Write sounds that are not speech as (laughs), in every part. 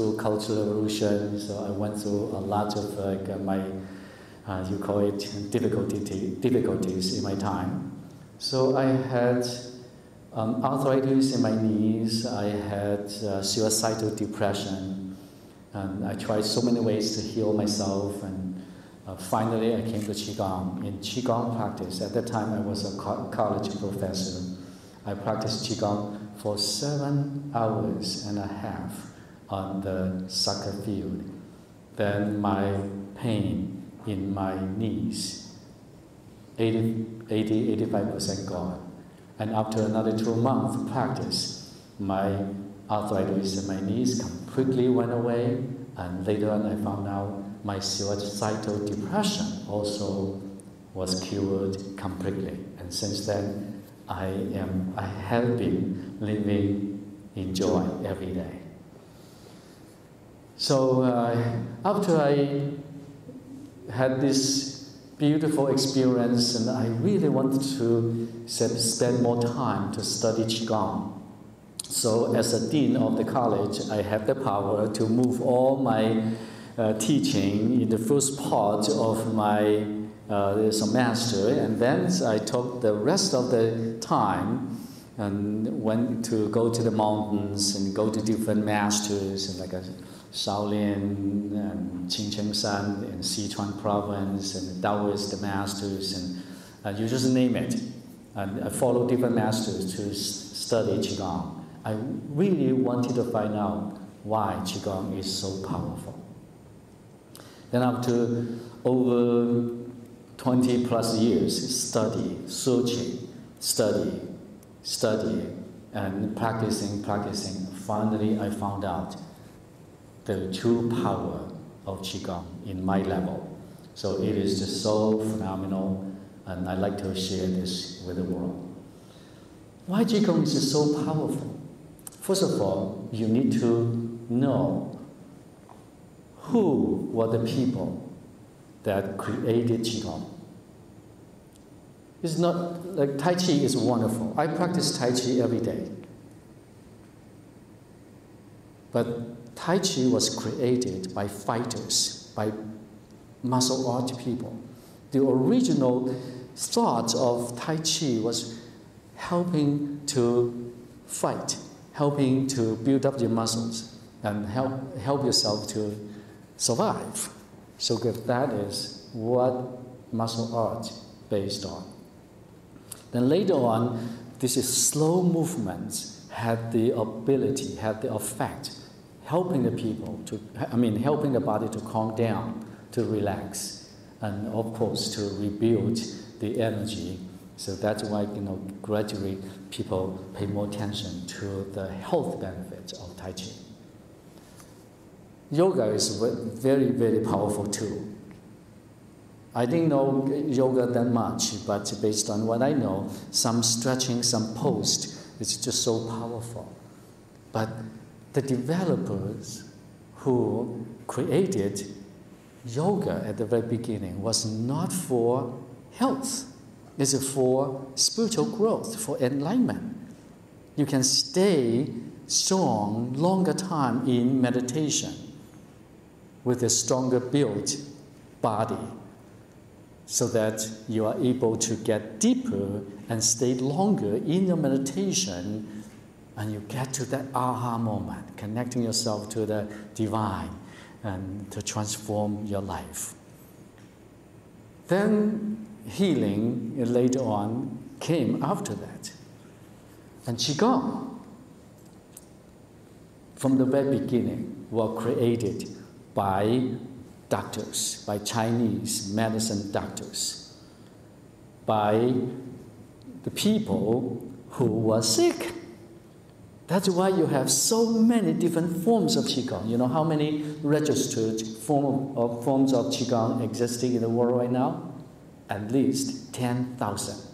through cultural revolution, so I went through a lot of like uh, my, you call it difficulty, difficulties in my time. So I had um, arthritis in my knees, I had uh, suicidal depression, and I tried so many ways to heal myself, and uh, finally I came to Qigong. In Qigong practice, at that time I was a co- college professor. I practiced Qigong for seven hours and a half on the soccer field. Then my pain in my knees, 80, 80 85% gone. And after another two months practice, my arthritis in my knees completely went away. And later on, I found out my suicidal depression also was cured completely. And since then, I am I have been living in joy every day. So uh, after I had this beautiful experience, and I really wanted to spend more time to study Qigong. So, as a dean of the college, I have the power to move all my uh, teaching in the first part of my uh, semester, and then I took the rest of the time and went to go to the mountains and go to different masters, and like a Shaolin and Qingcheng Shan in Sichuan province and Taoist masters and uh, you just name it. And I followed different masters to study Qigong. I really wanted to find out why Qigong is so powerful. Then after over 20 plus years, study, searching, study, study, and practicing, practicing, finally I found out the true power of Qigong in my level. So it is just so phenomenal, and I like to share this with the world. Why Qigong is so powerful? First of all, you need to know who were the people that created Qigong. It's not like Tai Chi is wonderful. I practice Tai Chi every day. But Tai Chi was created by fighters, by martial art people. The original thought of Tai Chi was helping to fight, helping to build up your muscles, and help, help yourself to survive. So that is what martial art based on. Then later on, this is slow movements had the ability, had the effect, helping the people to, I mean, helping the body to calm down, to relax, and of course to rebuild the energy. So that's why, you know, gradually people pay more attention to the health benefits of Tai Chi. Yoga is a very, very powerful tool. I didn't know yoga that much, but based on what I know, some stretching, some post, it's just so powerful. But the developers who created yoga at the very beginning was not for health, it's for spiritual growth, for enlightenment. You can stay strong longer time in meditation with a stronger built body so that you are able to get deeper and stay longer in your meditation and you get to that aha moment, connecting yourself to the divine and to transform your life. Then healing later on came after that. And Qigong, from the very beginning, were created by doctors, by Chinese medicine doctors, by the people who were sick. That's why you have so many different forms of Qigong. You know how many registered form of, forms of Qigong existing in the world right now? At least 10,000.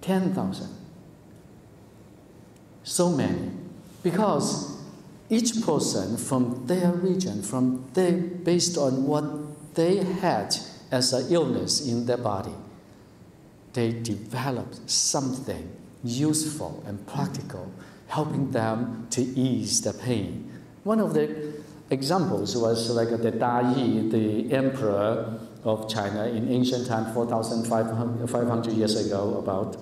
10,000. So many. Because each person from their region, from their, based on what they had as an illness in their body, they developed something useful and practical, helping them to ease the pain One of the examples was like the Da Yu, the emperor of China in ancient time, 4,500 years ago, about.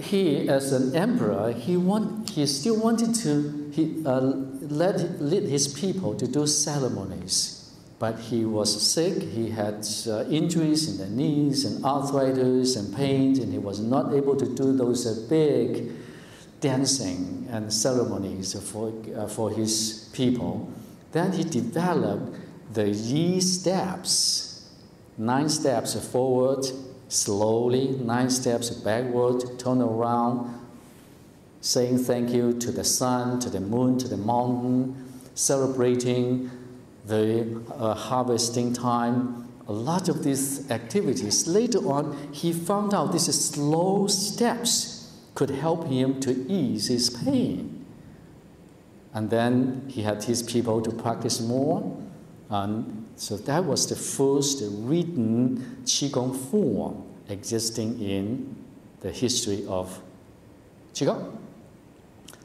He, as an emperor, he, want, he still wanted to he, uh, led, lead his people to do ceremonies. But he was sick, he had uh, injuries in the knees and arthritis and pains, and he was not able to do those uh, big dancing and ceremonies for, uh, for his people. Then he developed the Yu steps nine steps forward, slowly, nine steps backward, turn around, saying thank you to the sun, to the moon, to the mountain, celebrating the uh, harvesting time, a lot of these activities. Later on, he found out these slow steps could help him to ease his pain. And then he had his people to practice more. And so that was the first written Qigong form existing in the history of Qigong.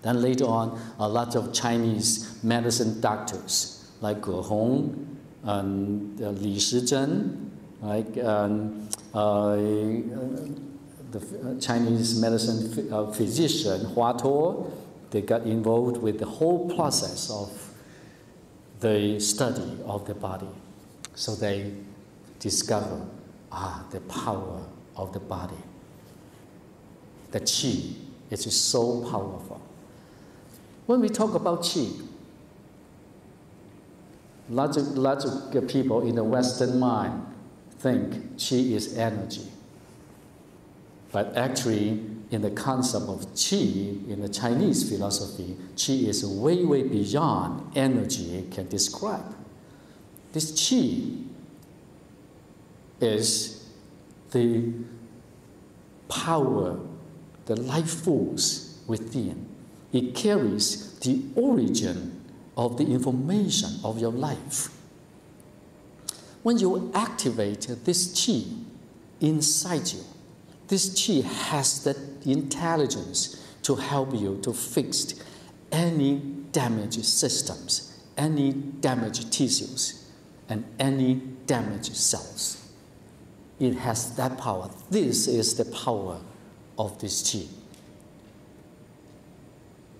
Then later on, a lot of Chinese medicine doctors like Ge Hong and uh, Li Shizhen, like um, uh, the Chinese medicine uh, physician Hua Tuo, they got involved with the whole process of the study of the body. So they discover ah, the power of the body. The qi is so powerful. When we talk about qi, Lots of, lots of people in the Western mind think qi is energy. But actually, in the concept of qi, in the Chinese philosophy, qi is way, way beyond energy can describe. This qi is the power, the life force within. It carries the origin of the information of your life. When you activate this chi inside you, this chi has the intelligence to help you to fix any damaged systems, any damaged tissues, and any damaged cells. It has that power. This is the power of this chi.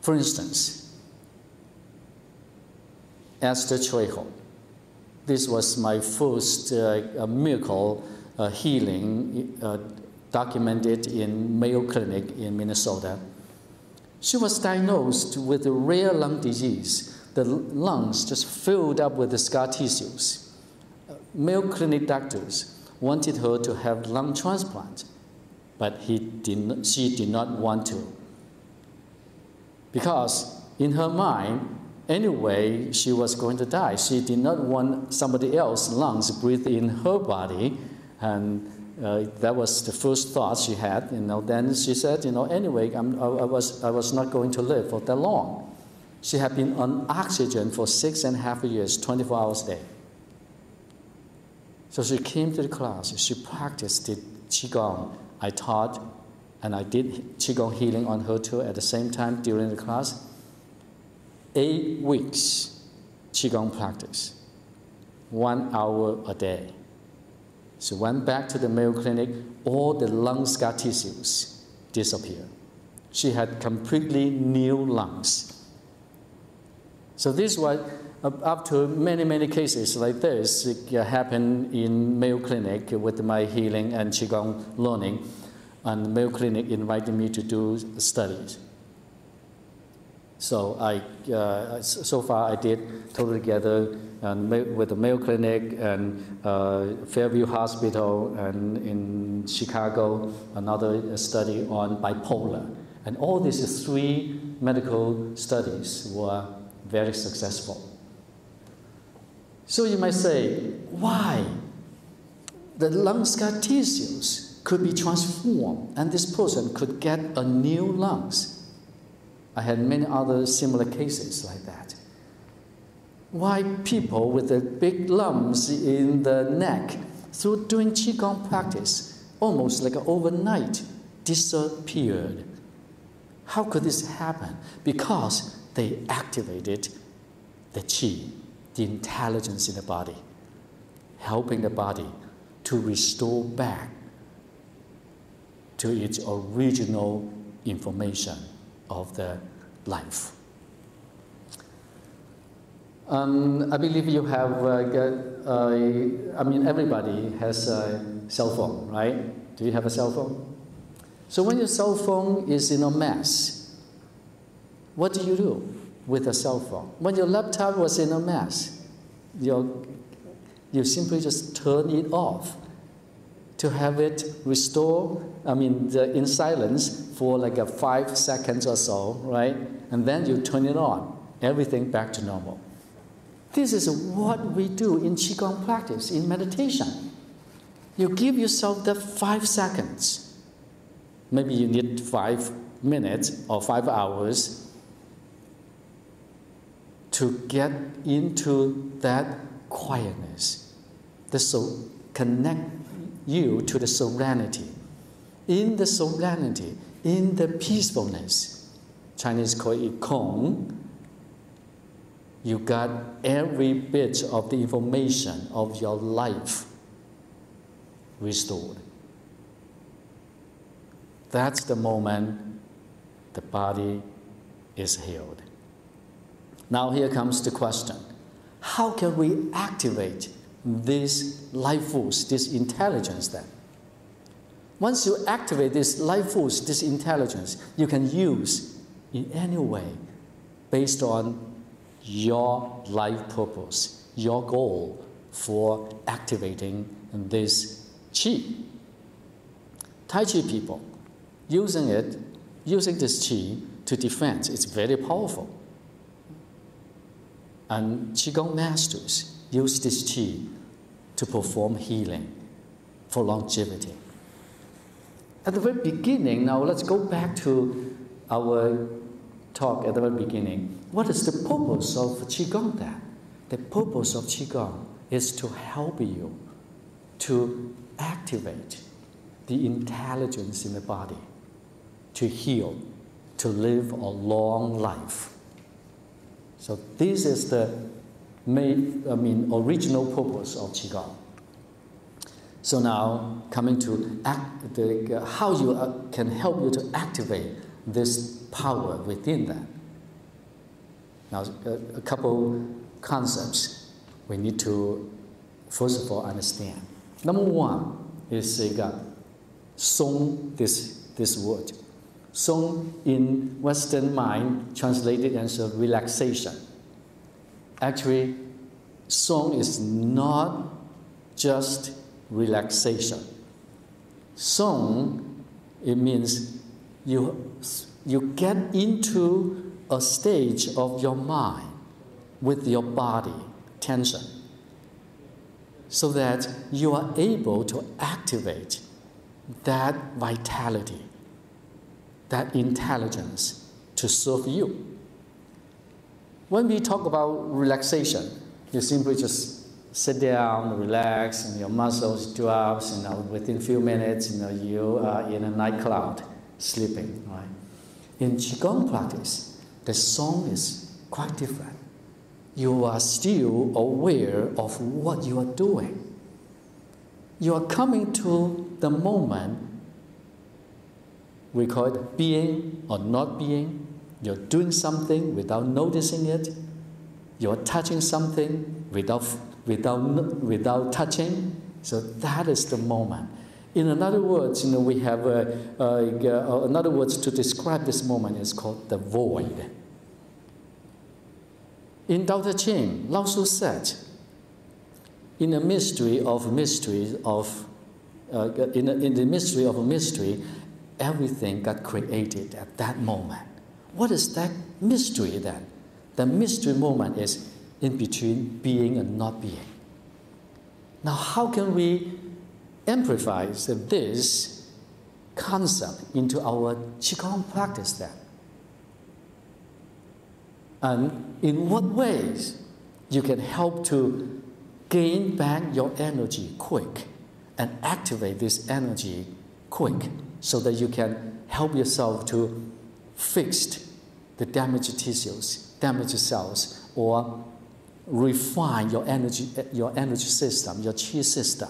For instance, Esther Trejo. This was my first uh, miracle uh, healing uh, documented in Mayo Clinic in Minnesota. She was diagnosed with a rare lung disease. The lungs just filled up with the scar tissues. Mayo Clinic doctors wanted her to have lung transplant, but he did not, she did not want to. Because in her mind, anyway, she was going to die. She did not want somebody else's lungs breathe in her body, and uh, that was the first thought she had. You know, then she said, you know, anyway, I'm, I, I, was, I was not going to live for that long. She had been on oxygen for six and a half years, 24 hours a day. So she came to the class. She practiced the qigong. I taught, and I did qigong healing on her too at the same time during the class eight weeks Qigong practice, one hour a day. She went back to the Mayo Clinic, all the lung scar tissues disappeared. She had completely new lungs. So this was up to many, many cases like this it happened in Mayo Clinic with my healing and Qigong learning. And Mayo Clinic invited me to do studies. So I, uh, so far I did total together and with the Mayo Clinic and uh, Fairview Hospital and in Chicago another study on bipolar. And all these three medical studies were very successful. So you might say, why? The lung scar tissues could be transformed and this person could get a new lungs I had many other similar cases like that. Why people with the big lumps in the neck, through doing Qigong practice, almost like overnight, disappeared. How could this happen? Because they activated the qi, the intelligence in the body, helping the body to restore back to its original information of the life. Um, I believe you have, uh, got, uh, I mean, everybody has a cell phone, right? Do you have a cell phone? So when your cell phone is in a mess, what do you do with a cell phone? When your laptop was in a mess, you you simply just turn it off to have it restore, I mean, the, in silence for like a five seconds or so, right? And then you turn it on, everything back to normal. This is what we do in Qigong practice, in meditation. You give yourself the five seconds. Maybe you need five minutes or five hours to get into that quietness. The so connect you to the serenity. In the serenity, in the peacefulness, Chinese call it Kong, you got every bit of the information of your life restored. That's the moment the body is healed. Now, here comes the question How can we activate this life force, this intelligence then? Once you activate this life force, this intelligence, you can use in any way based on your life purpose, your goal for activating this chi. Tai Chi people using it, using this chi to defend, it's very powerful. And Qigong masters use this chi to perform healing for longevity. At the very beginning, now let's go back to our talk at the very beginning. What is the purpose of Qigong then? The purpose of Qigong is to help you to activate the intelligence in the body, to heal, to live a long life. So this is the main, I mean, original purpose of Qigong. So now coming to act, the, uh, how you uh, can help you to activate this power within that. Now, a, a couple concepts we need to first of all understand. Number one is uh, song, this, this word. Song in Western mind translated as relaxation. Actually, song is not just relaxation. Song, it means you, you get into a stage of your mind with your body tension so that you are able to activate that vitality, that intelligence to serve you. When we talk about relaxation, you simply just sit down, relax, and your muscles drop, and you know, within a few minutes, you know, you are in a night cloud sleeping, right? In Qigong practice, the song is quite different. You are still aware of what you are doing. You are coming to the moment, we call it being or not being. You're doing something without noticing it. You're touching something without, without, without touching. So that is the moment. In other words, you know, we have uh, uh, another words to describe this moment is called the void. In Tao Te Ching, Lao Tzu said, in the mystery of mysteries of, uh, in, the, in the mystery of a mystery, everything got created at that moment. What is that mystery then? The mystery moment is in between being and not being. Now, how can we amplifies this concept into our Qigong practice then? And in what ways you can help to gain back your energy quick and activate this energy quick so that you can help yourself to fix the damaged tissues, damaged cells, or refine your energy, your energy system, your chi system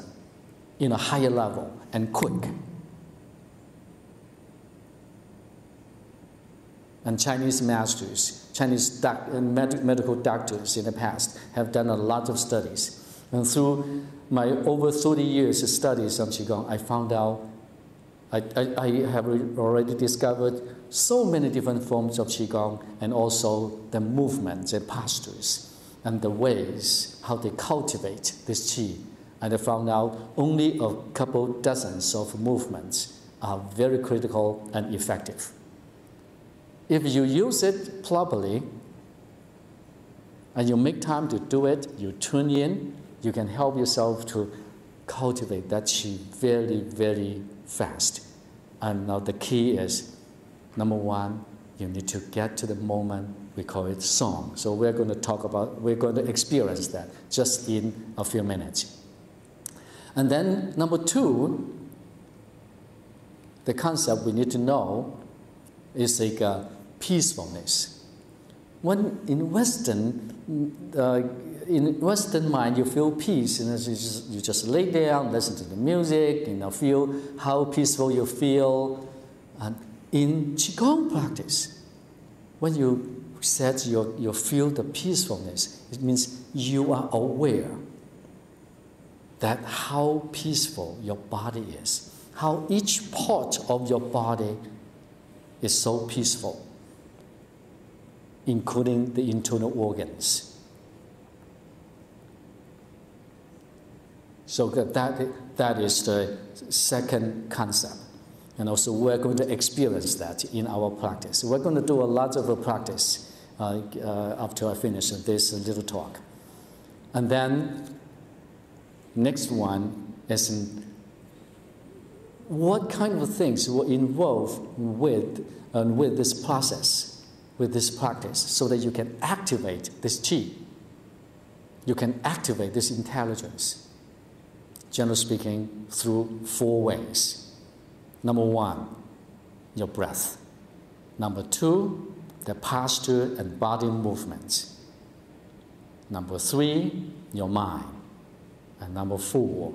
in a higher level and quick. And Chinese masters, Chinese doc, med- medical doctors in the past have done a lot of studies. And through my over 30 years of studies on Qigong, I found out, I, I, I have already discovered so many different forms of Qigong and also the movements and postures and the ways how they cultivate this Qi. And I found out only a couple dozens of movements are very critical and effective. If you use it properly and you make time to do it, you tune in, you can help yourself to cultivate that qi very, very fast. And now the key is number one, you need to get to the moment we call it song. So we're going to talk about, we're going to experience that just in a few minutes. And then number two, the concept we need to know is like uh, peacefulness. When in Western, uh, in Western mind, you feel peace, and you just, you just lay down, listen to the music, you know, feel how peaceful you feel. And in Qigong practice, when you said you, you feel the peacefulness, it means you are aware that how peaceful your body is, how each part of your body is so peaceful including the internal organs. So that, that is the second concept. And also, we're going to experience that in our practice. We're going to do a lot of practice uh, uh, after I finish this little talk. And then, next one is what kind of things will involve with, with this process with this practice so that you can activate this chi. You can activate this intelligence, generally speaking, through four ways. Number one, your breath. Number two, the posture and body movements. Number three, your mind. And number four,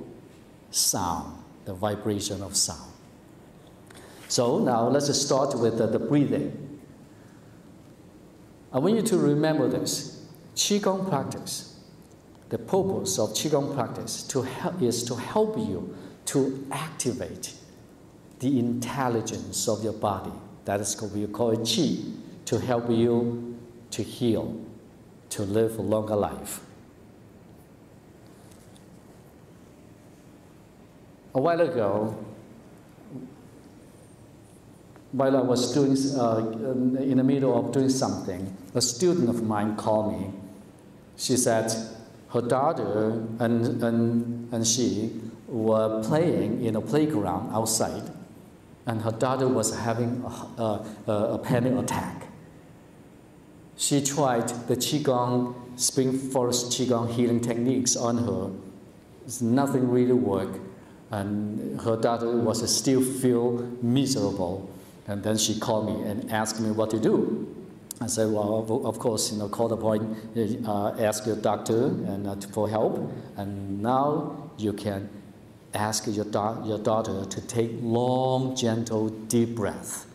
sound, the vibration of sound. So now let's start with the, the breathing. I want you to remember this. Qigong practice, the purpose of Qigong practice to help, is to help you to activate the intelligence of your body. That is what we call it Qi, to help you to heal, to live a longer life. A while ago, while I was doing, uh, in the middle of doing something, a student of mine called me. She said her daughter and, and, and she were playing in a playground outside, and her daughter was having a, a, a panic attack. She tried the Qigong, Spring Forest Qigong healing techniques on her. Nothing really worked, and her daughter was still feel miserable and then she called me and asked me what to do. I said, well, of course, you know, call the point, uh, ask your doctor and, uh, for help. And now you can ask your, da- your daughter to take long, gentle, deep breath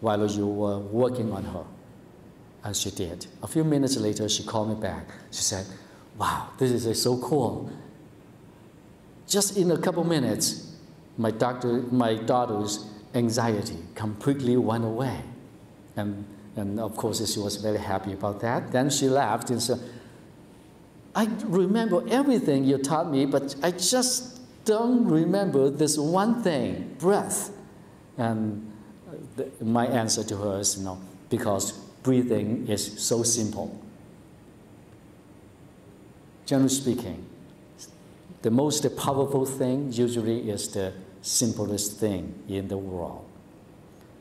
while you were working on her. And she did. A few minutes later, she called me back. She said, wow, this is uh, so cool. Just in a couple minutes, my, doctor, my daughter's anxiety completely went away. And, and of course, she was very happy about that. Then she laughed and said, I remember everything you taught me, but I just don't remember this one thing breath. And the, my answer to her is no, because breathing is so simple. Generally speaking, the most powerful thing usually is the simplest thing in the world.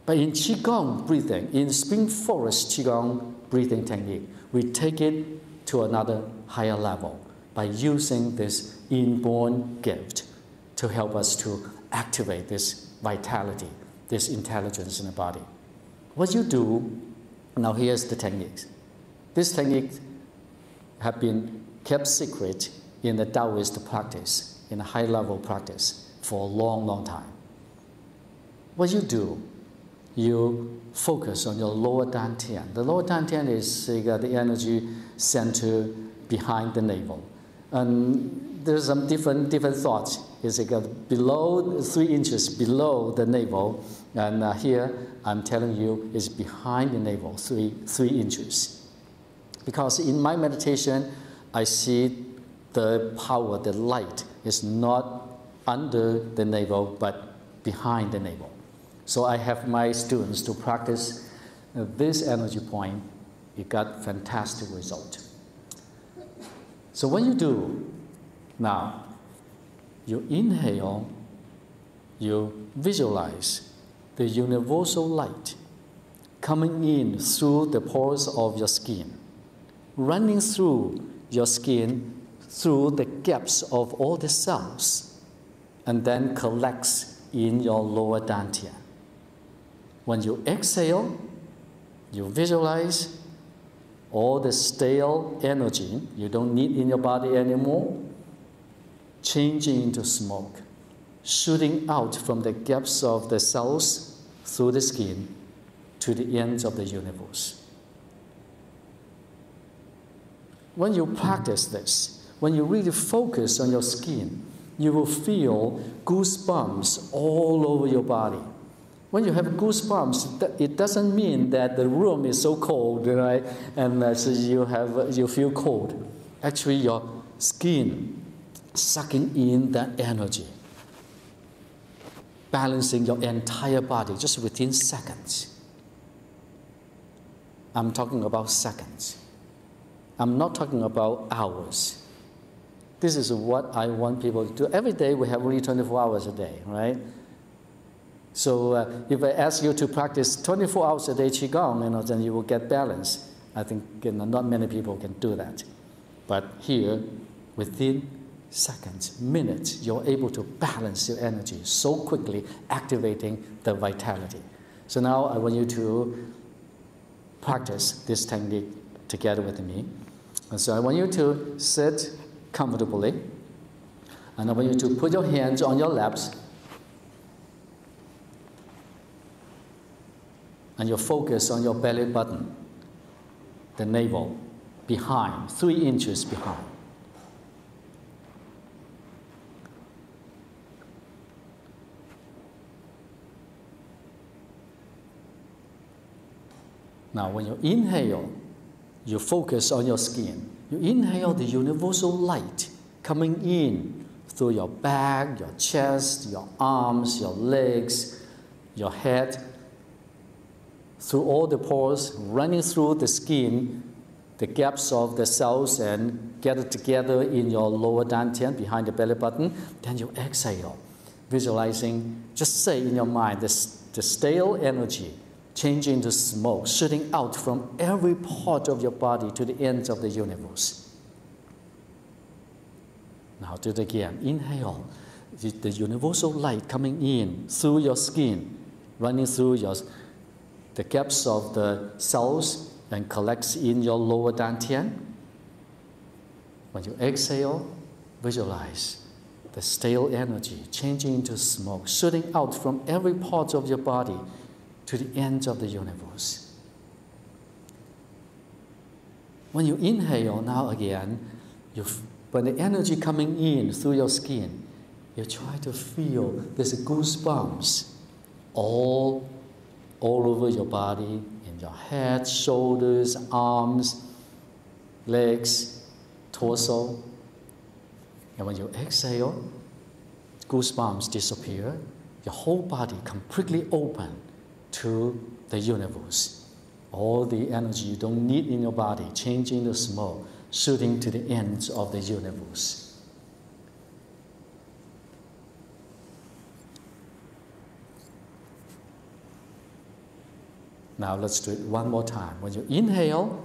But in Qigong breathing, in Spring Forest Qigong breathing technique, we take it to another higher level by using this inborn gift to help us to activate this vitality, this intelligence in the body. What you do Now here's the techniques. This technique have been kept secret in the Taoist practice, in a high level practice, for a long, long time. What you do, you focus on your lower dantian. The lower dantian is the energy center behind the navel. And there's some different, different thoughts. It's like below, three inches below the navel. And uh, here, I'm telling you, it's behind the navel, three, three inches. Because in my meditation, I see the power, the light is not under the navel, but behind the navel. So I have my students to practice uh, this energy point. You got fantastic result. So when you do now, you inhale, you visualize the universal light coming in through the pores of your skin, running through your skin through the gaps of all the cells, and then collects in your lower dantian. When you exhale, you visualize all the stale energy you don't need in your body anymore, changing into smoke, shooting out from the gaps of the cells through the skin to the ends of the universe. When you practice this, when you really focus on your skin, you will feel goosebumps all over your body when you have goosebumps, it doesn't mean that the room is so cold, right? And so you have you feel cold. Actually, your skin sucking in that energy, balancing your entire body just within seconds. I'm talking about seconds. I'm not talking about hours. This is what I want people to do. Every day we have only 24 hours a day, right? So uh, if I ask you to practice 24 hours a day Qigong, you know, then you will get balance. I think you know, not many people can do that. But here, within seconds, minutes, you're able to balance your energy so quickly, activating the vitality. So now I want you to practice this technique together with me. And so I want you to sit comfortably. And I want you to put your hands on your laps and you focus on your belly button, the navel, behind, three inches behind. Now, when you inhale, you focus on your skin. You inhale the universal light coming in through your back, your chest, your arms, your legs, your head, through all the pores, running through the skin, the gaps of the cells, and it together in your lower dantian behind the belly button. Then you exhale, visualizing, just say in your mind, the, the stale energy changing to smoke, shooting out from every part of your body to the ends of the universe. Now do it again. Inhale, the universal light coming in through your skin, running through your the gaps of the cells and collects in your lower dantian. When you exhale, visualize the stale energy changing into smoke, shooting out from every part of your body to the ends of the universe. When you inhale now again, you, when the energy coming in through your skin, you try to feel this goosebumps all all over your body, in your head, shoulders, arms, legs, torso. And when you exhale, goosebumps disappear. Your whole body completely open to the universe. All the energy you don't need in your body changing the smoke, shooting to the ends of the universe. Now let's do it one more time. When you inhale,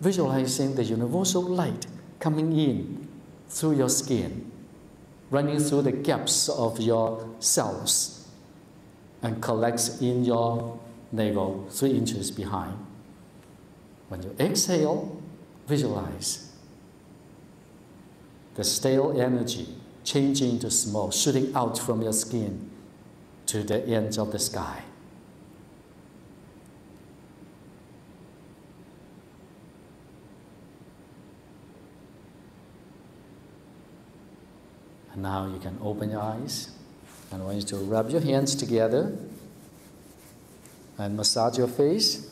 visualizing the universal light coming in through your skin, running through the gaps of your cells, and collects in your navel three inches behind. When you exhale, visualize the stale energy changing to smoke, shooting out from your skin to the ends of the sky. And now you can open your eyes. And I want you to rub your hands together and massage your face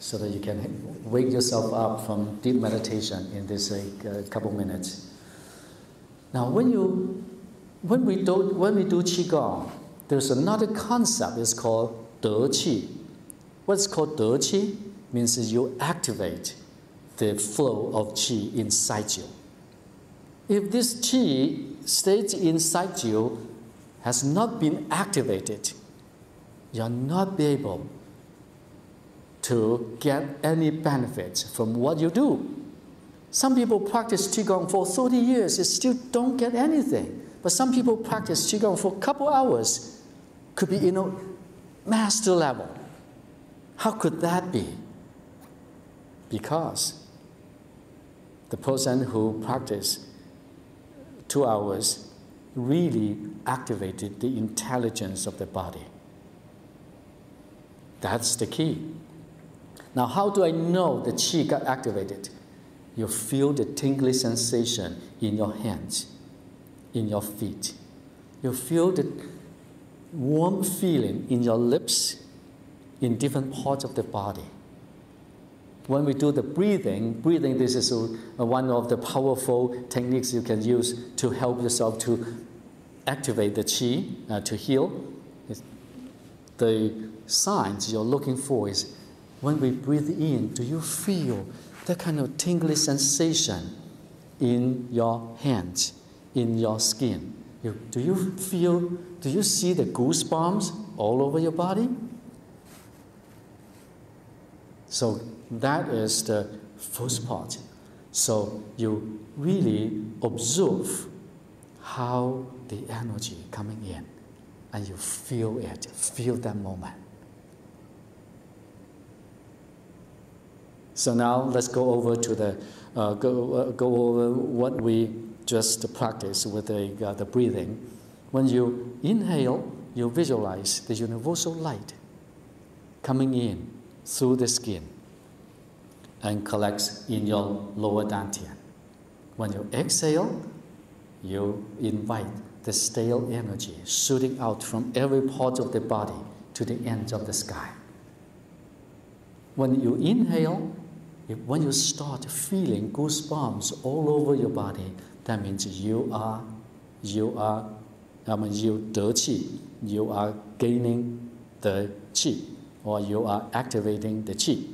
so that you can wake yourself up from deep meditation in this uh, couple minutes. Now, when you when we do when we do qigong, there's another concept. It's called de qi. What's called de qi means you activate the flow of qi inside you. If this qi stays inside you, has not been activated, you're not be able to get any benefit from what you do. Some people practice Qigong for 30 years and still don't get anything. But some people practice Qigong for a couple hours, could be in a master level. How could that be? Because the person who practiced two hours really activated the intelligence of the body. That's the key. Now, how do I know the qi got activated? You feel the tingly sensation in your hands, in your feet. You feel the warm feeling in your lips, in different parts of the body. When we do the breathing, breathing, this is a, one of the powerful techniques you can use to help yourself to activate the qi, uh, to heal. It's the signs you're looking for is when we breathe in, do you feel that kind of tingly sensation in your hands, in your skin? You, do you feel, do you see the goosebumps all over your body? So that is the first part. So you really observe how the energy coming in and you feel it, feel that moment. So now let's go over to the uh, go, uh, go over what we just practiced with the, uh, the breathing. When you inhale, you visualize the universal light coming in through the skin and collects in your lower dantian. When you exhale, you invite the stale energy shooting out from every part of the body to the ends of the sky. When you inhale, when you start feeling goosebumps all over your body, that means you are, you are, I mean, you de qi, you are gaining the qi, or you are activating the qi.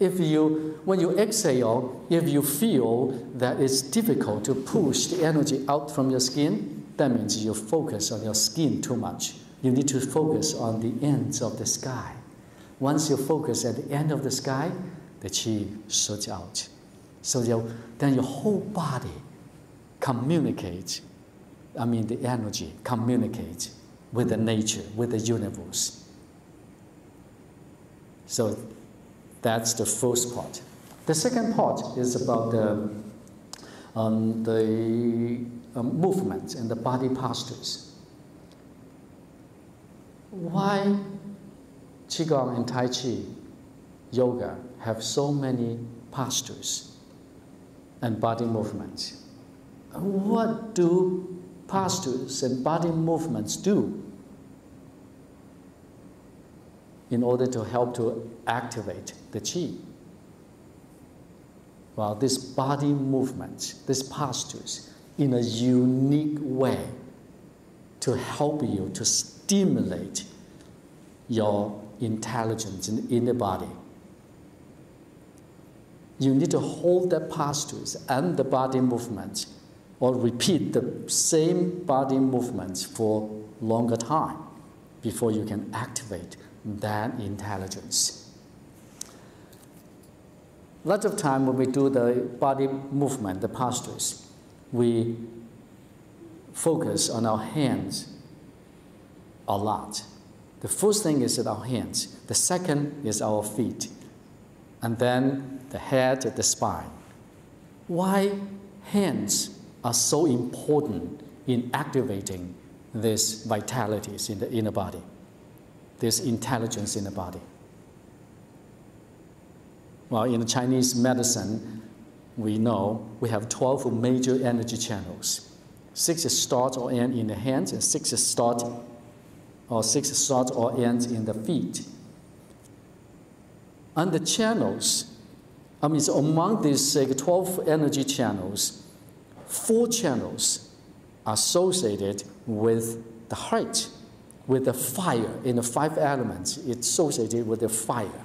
If you, when you exhale, if you feel that it's difficult to push the energy out from your skin, that means you focus on your skin too much. You need to focus on the ends of the sky. Once you focus at the end of the sky, the chi shoots out. So your, then your whole body communicates, I mean, the energy communicates with the nature, with the universe. So that's the first part. The second part is about the, um, the um, movement and the body postures. Why Qigong and Tai Chi yoga have so many postures and body movements. What do postures and body movements do in order to help to activate the qi? Well, this body movements, these postures, in a unique way to help you to stimulate your intelligence in, in the body. You need to hold the postures and the body movements or repeat the same body movements for longer time before you can activate that intelligence. Lots of time when we do the body movement, the postures, we focus on our hands a lot The first thing is our hands, the second is our feet, and then the head, the spine. Why hands are so important in activating these vitalities in the inner body, this intelligence in the body? Well, in Chinese medicine, we know we have 12 major energy channels. Six start or end in the hands, and six start or six start or ends in the feet. And the channels, I mean, so among these 12 energy channels, four channels associated with the heart, with the fire in the five elements. It's associated with the fire.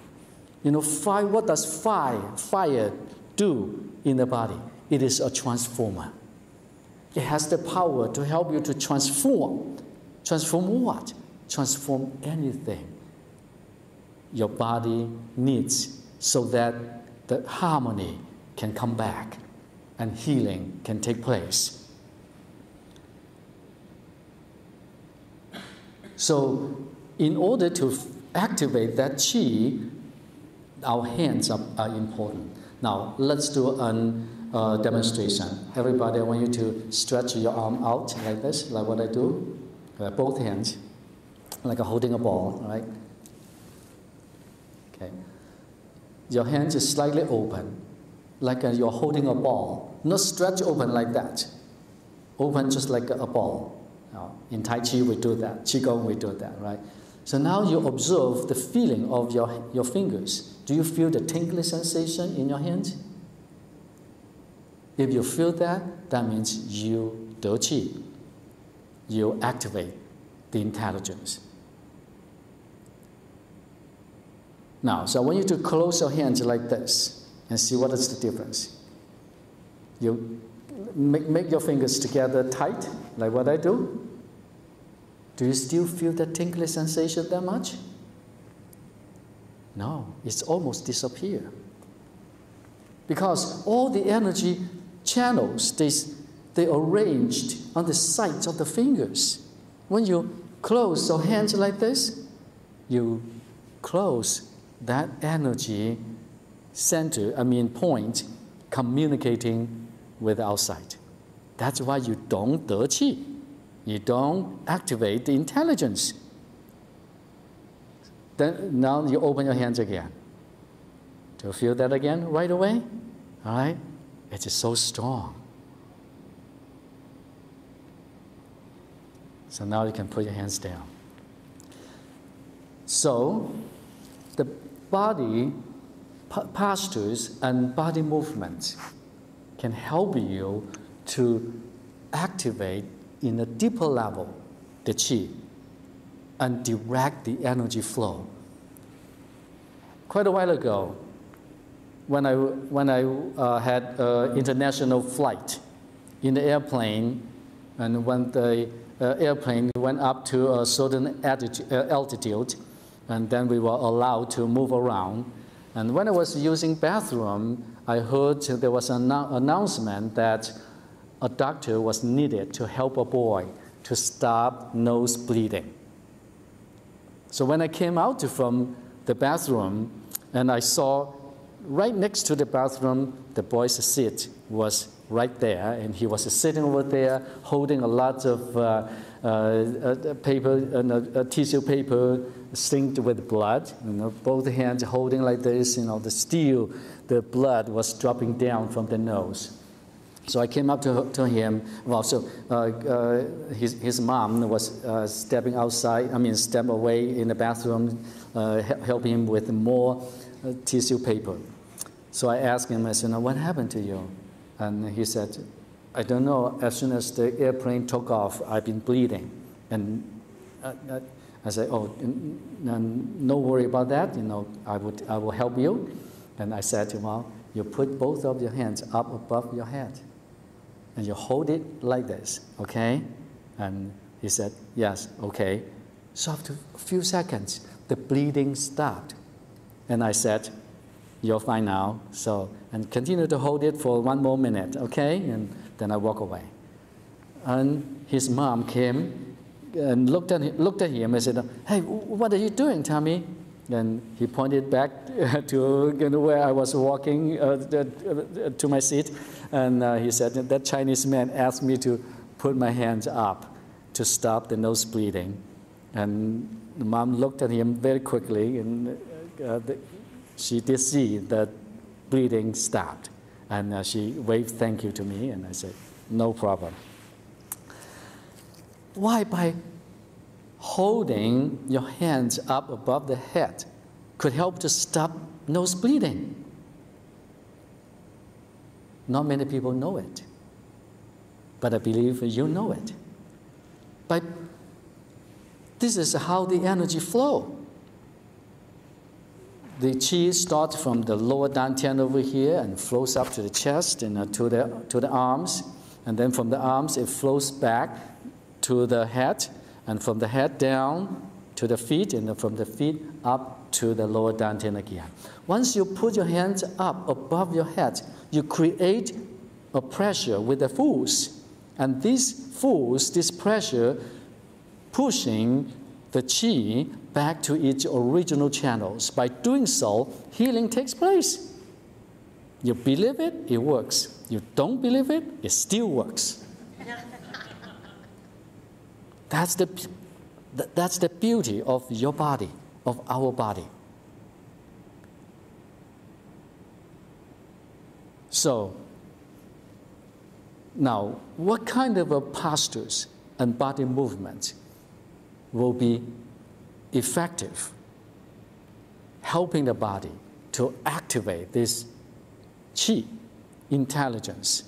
You know, fire, what does fire, fire do in the body? It is a transformer. It has the power to help you to transform. Transform what? Transform anything your body needs so that the harmony can come back and healing can take place. So, in order to activate that chi, our hands are, are important. Now, let's do a uh, demonstration. Everybody, I want you to stretch your arm out like this, like what I do. Uh, both hands, like holding a ball, right? Okay. Your hands is slightly open, like uh, you're holding a ball. Not stretch open like that. Open just like a ball. In Tai Chi, we do that. Qigong, we do that, right? So now you observe the feeling of your, your fingers. Do you feel the tingling sensation in your hand? If you feel that, that means you De Qi. You activate the intelligence. Now, so I want you to close your hands like this and see what is the difference. You make, make your fingers together tight, like what I do. Do you still feel that tingling sensation that much? No, it's almost disappeared. Because all the energy channels, they, they arranged on the sides of the fingers. When you close your hands like this, you close that energy center, I mean point, communicating with outside. That's why you don't de qi. You don't activate the intelligence. Then now you open your hands again. Do you feel that again right away? All right? It is so strong. So now you can put your hands down. So, the body postures and body movements can help you to activate in a deeper level the chi and direct the energy flow. Quite a while ago, when I, when I uh, had an international flight in the airplane, and when the uh, airplane went up to a certain altitude, uh, altitude, and then we were allowed to move around. And when I was using bathroom, I heard there was an announcement that a doctor was needed to help a boy to stop nose bleeding. So when I came out from the bathroom and I saw right next to the bathroom, the boy's seat was right there, and he was sitting over there holding a lot of uh, uh, uh, paper, uh, tissue paper stained with blood. You know, both hands holding like this. You know, the steel, the blood was dropping down from the nose. So I came up to, to him. Well, so uh, uh, his, his mom was uh, stepping outside, I mean, step away in the bathroom, uh, helping him with more uh, tissue paper. So I asked him, I said, what happened to you? And he said, I don't know. As soon as the airplane took off, I've been bleeding. And uh, I said, oh, no worry about that. You know, I, would, I will help you. And I said to well, you put both of your hands up above your head and you hold it like this, okay? And he said, Yes, okay. So after a few seconds, the bleeding stopped. And I said, You're fine now. So, and continue to hold it for one more minute, okay? And then I walk away. And his mom came and looked at him, looked at him and said, "Hey, what are you doing, Tommy?" And he pointed back (laughs) to you know, where I was walking uh, to my seat, and uh, he said, "That Chinese man asked me to put my hands up to stop the nose bleeding." And the mom looked at him very quickly, and uh, the, she did see that bleeding stopped, and uh, she waved thank you to me, and I said, "No problem." Why? By holding your hands up above the head could help to stop nose bleeding. Not many people know it, but I believe you know it. But this is how the energy flow. The chi starts from the lower dantian over here and flows up to the chest and uh, to, the, to the arms. And then from the arms, it flows back to the head, and from the head down to the feet, and from the feet up to the lower dantian again. Once you put your hands up above your head, you create a pressure with the force. And this force, this pressure, pushing the chi back to its original channels. By doing so, healing takes place. You believe it, it works. You don't believe it, it still works. That's the, that's the beauty of your body, of our body. So, now, what kind of a postures and body movements will be effective, helping the body to activate this chi, intelligence,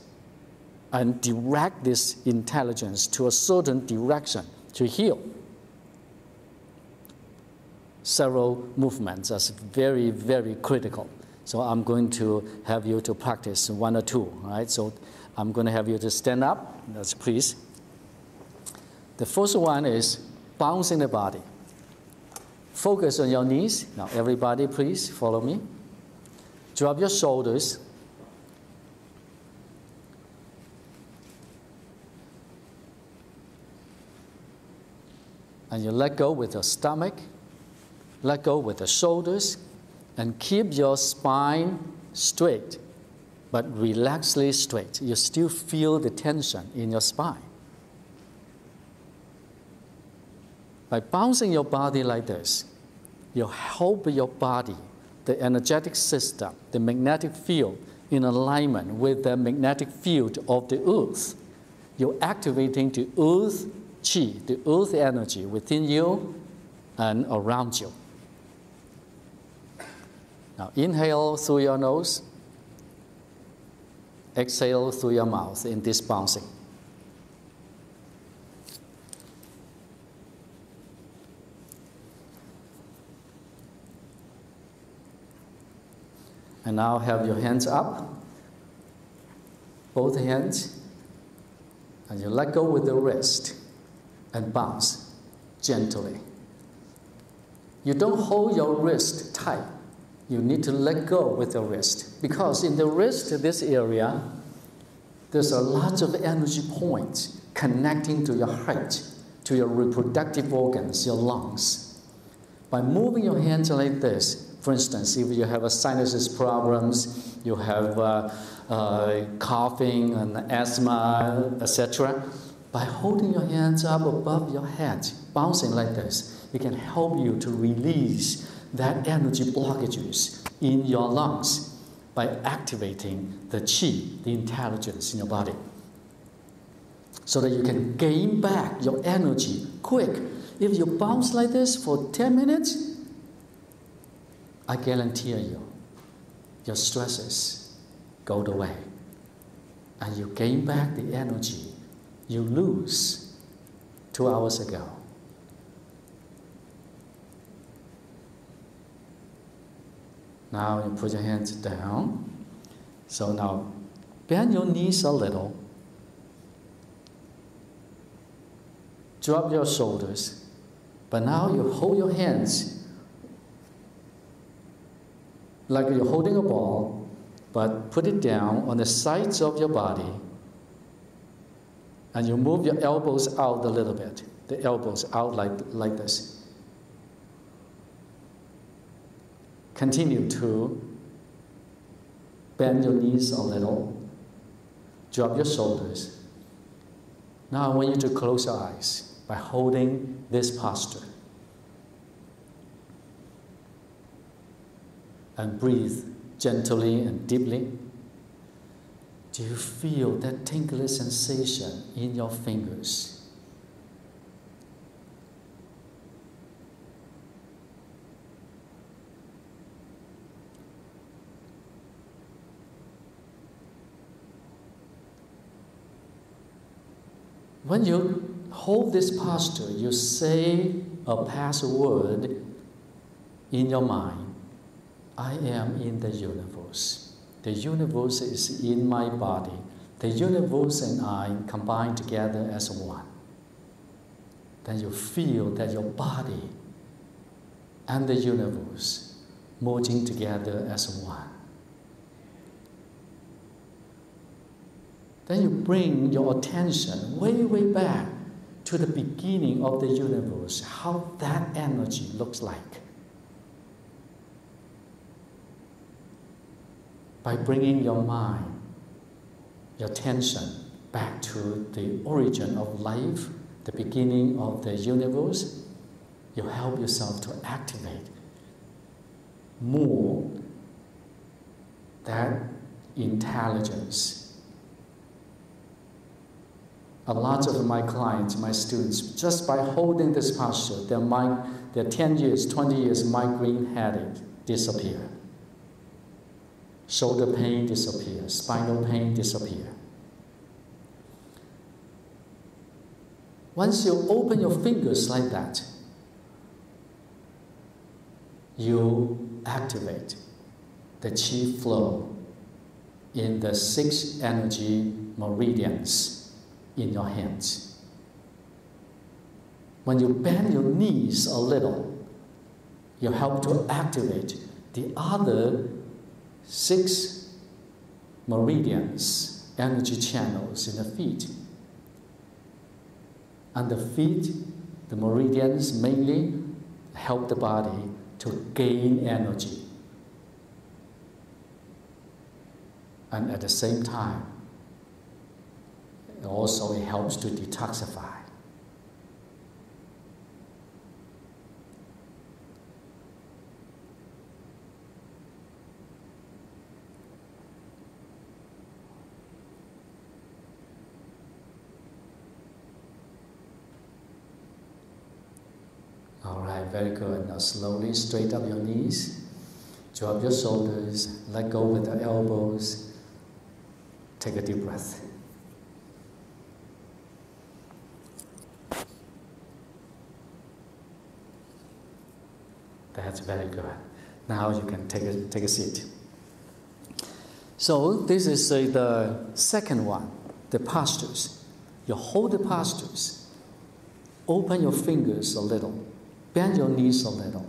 and direct this intelligence to a certain direction to heal. Several movements are very, very critical. So I'm going to have you to practice one or two, right? So I'm going to have you to stand up, That's please. The first one is bouncing the body. Focus on your knees. Now, everybody, please follow me. Drop your shoulders and you let go with your stomach, let go with the shoulders, and keep your spine straight, but relaxedly straight. You still feel the tension in your spine. By bouncing your body like this, you help your body, the energetic system, the magnetic field, in alignment with the magnetic field of the earth. You're activating the earth chi, the earth energy within you and around you. Now inhale through your nose, exhale through your mouth in this bouncing. And now have your hands up, both hands, and you let go with the wrist and bounce gently. You don't hold your wrist tight. You need to let go with your wrist because in the wrist, this area, there's a lot of energy points connecting to your heart, to your reproductive organs, your lungs. By moving your hands like this, for instance, if you have a sinuses problems, you have uh, uh, coughing and asthma, etc., by holding your hands up above your head, bouncing like this, it can help you to release that energy blockages in your lungs by activating the chi, the intelligence in your body. So that you can gain back your energy quick. If you bounce like this for 10 minutes, I guarantee you, your stresses go away. And you gain back the energy you lose two hours ago. Now you put your hands down. So now bend your knees a little. Drop your shoulders. But now you hold your hands like you're holding a ball, but put it down on the sides of your body and you move your elbows out a little bit. the elbows out like, like this. Continue to bend your knees a little, drop your shoulders. Now I want you to close your eyes by holding this posture. And breathe gently and deeply. Do you feel that tingling sensation in your fingers? When you hold this posture, you say a password in your mind I am in the universe. The universe is in my body. The universe and I combine together as one. Then you feel that your body and the universe merging together as one. Then you bring your attention way, way back to the beginning of the universe, how that energy looks like. By bringing your mind, your attention back to the origin of life, the beginning of the universe, you help yourself to activate more that intelligence a lot of my clients, my students, just by holding this posture, their mind, their 10 years, 20 years migraine headache disappear. Shoulder pain disappear, spinal pain disappear. Once you open your fingers like that, you activate the chi flow in the six energy meridians in your hands. When you bend your knees a little, you help to activate the other six meridians, energy channels in the feet. And the feet, the meridians mainly help the body to gain energy. And at the same time, also it helps to detoxify. All right, very good. Now slowly straight up your knees, drop your shoulders, let go with the elbows. Take a deep breath. That's very good. Now you can take a, take a seat. So this is uh, the second one, the postures. You hold the postures. Open your fingers a little. Bend your knees a little.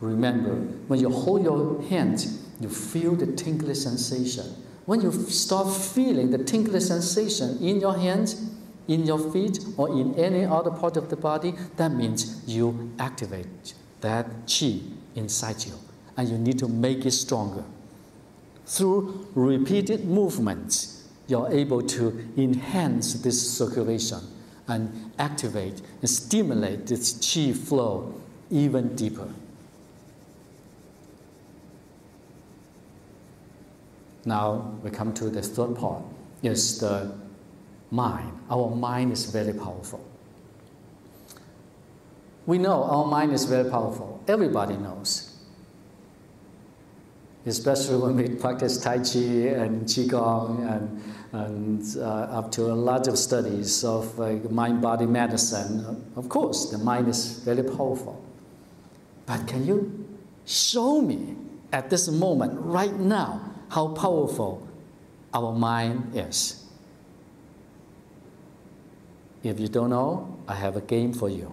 Remember, when you hold your hands, you feel the tingling sensation. When you start feeling the tingling sensation in your hands, in your feet, or in any other part of the body, that means you activate that chi inside you, and you need to make it stronger. Through repeated movements, you're able to enhance this circulation and activate and stimulate this chi flow even deeper. Now we come to the third part is the mind. Our mind is very powerful. We know our mind is very powerful. Everybody knows. Especially when we practice Tai Chi and Qigong and, and uh, up to a lot of studies of uh, mind body medicine. Of course, the mind is very powerful. But can you show me at this moment, right now, how powerful our mind is? If you don't know, I have a game for you.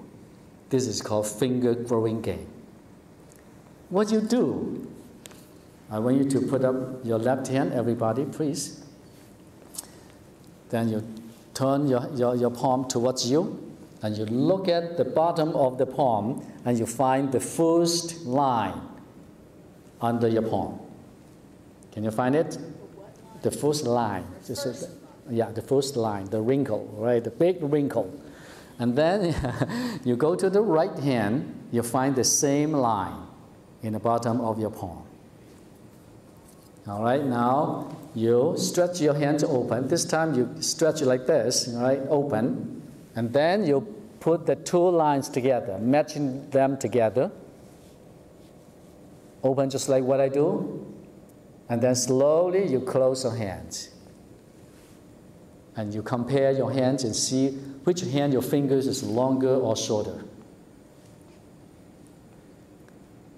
This is called finger growing game. What you do, I want you to put up your left hand, everybody, please. Then you turn your, your, your palm towards you, and you look at the bottom of the palm and you find the first line under your palm. Can you find it? The first line. Just, yeah, the first line, the wrinkle, right? The big wrinkle. And then (laughs) you go to the right hand, you find the same line in the bottom of your palm. All right, now you stretch your hands open. This time you stretch it like this, right? Open. And then you put the two lines together, matching them together. Open just like what I do. And then slowly you close your hands. And you compare your hands and see which hand your fingers is longer or shorter.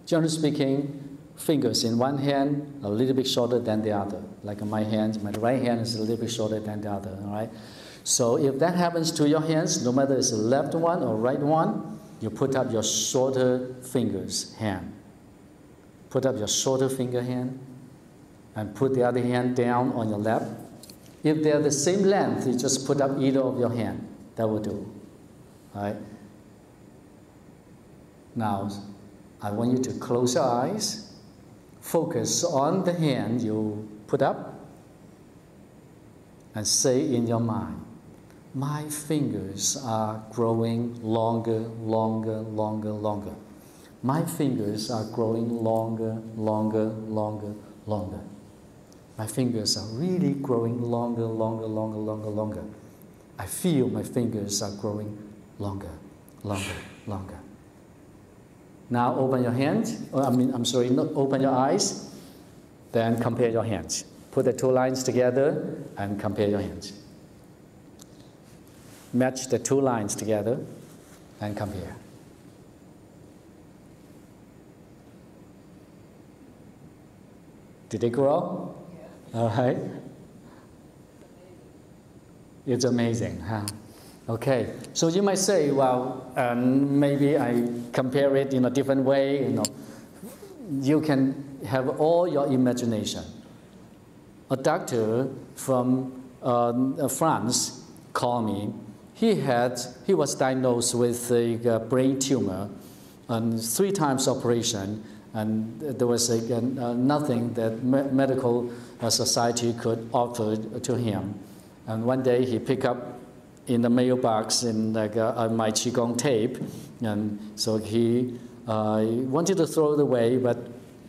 Generally speaking, fingers in one hand a little bit shorter than the other. Like my hand, my right hand is a little bit shorter than the other, all right? So if that happens to your hands, no matter it's the left one or right one, you put up your shorter fingers hand. Put up your shorter finger hand and put the other hand down on your lap. If they're the same length, you just put up either of your hand. That will do. All right? Now, I want you to close your eyes, focus on the hand you put up, and say in your mind, my fingers are growing longer, longer, longer, longer. My fingers are growing longer, longer, longer, longer. My fingers are really growing longer, longer, longer, longer, longer. I feel my fingers are growing longer, longer, longer. Now open your hands. Oh, I mean, I'm sorry, no, open your eyes. Then compare your hands. Put the two lines together and compare your hands match the two lines together and compare. Did they grow? Yeah. All right. It's amazing, huh? Okay, so you might say, well, um, maybe I compare it in a different way. You know, you can have all your imagination. A doctor from uh, France called me he had he was diagnosed with a uh, brain tumor and three times operation and there was a, uh, nothing that me medical uh, society could offer to him and one day he picked up in the mailbox in like uh, my qigong tape and so he uh, wanted to throw it away but